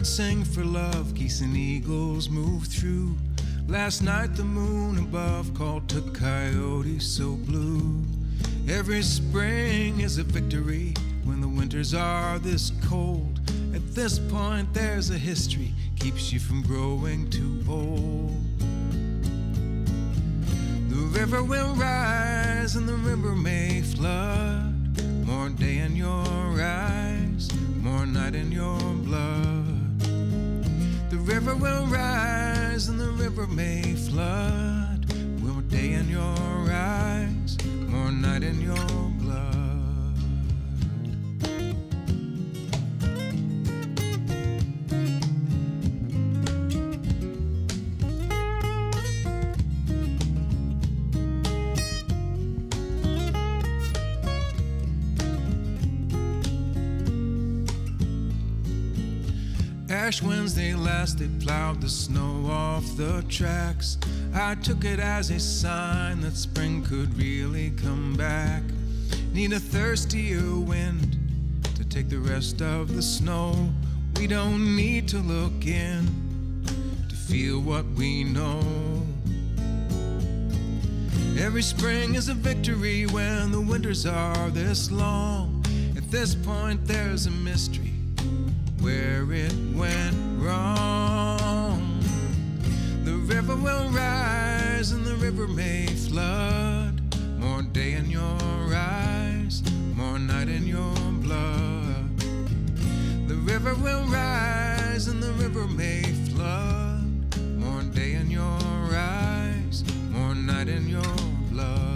birds sing for love, geese and eagles move through. Last night the moon above called to coyotes so blue. Every spring is a victory when the winters are this cold. At this point, there's a history, keeps you from growing too old. The river will rise and the river may flood. More day in your eyes, more night in your river will rise and the river may flood. More day in your Ash Wednesday last, they plowed the snow off the tracks. I took it as a sign that spring could really come back. Need a thirstier wind to take the rest of the snow. We don't need to look in to feel what we know. Every spring is a victory when the winters are this long. At this point, there's a mystery where it river may flood. More day in your eyes, more night in your blood. The river will rise and the river may flood. More day in your eyes, more night in your blood.